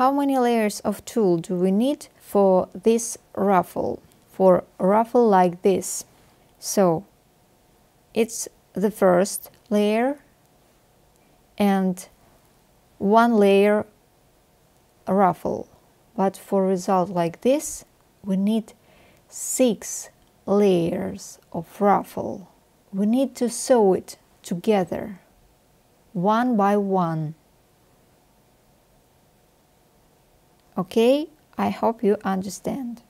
how many layers of tulle do we need for this ruffle? For ruffle like this. So it's the first layer and one layer ruffle. But for result like this, we need six layers of ruffle. We need to sew it together, one by one. Okay, I hope you understand.